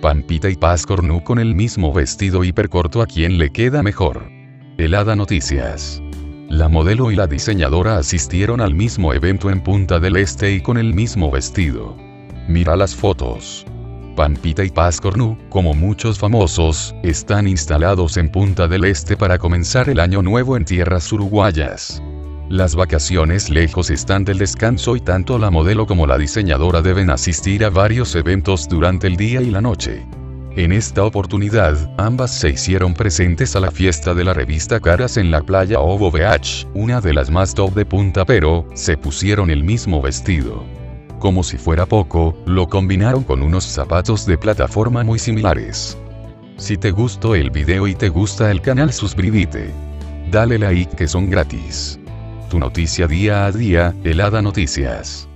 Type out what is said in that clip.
Pampita y Paz Cornu con el mismo vestido hipercorto a quien le queda mejor. Helada Noticias. La modelo y la diseñadora asistieron al mismo evento en Punta del Este y con el mismo vestido. Mira las fotos. Pampita y Paz Cornu, como muchos famosos, están instalados en Punta del Este para comenzar el año nuevo en tierras uruguayas. Las vacaciones lejos están del descanso y tanto la modelo como la diseñadora deben asistir a varios eventos durante el día y la noche. En esta oportunidad, ambas se hicieron presentes a la fiesta de la revista Caras en la playa Ovo Beach, una de las más top de punta pero, se pusieron el mismo vestido. Como si fuera poco, lo combinaron con unos zapatos de plataforma muy similares. Si te gustó el video y te gusta el canal suscríbete. Dale like que son gratis. Tu noticia día a día, helada noticias.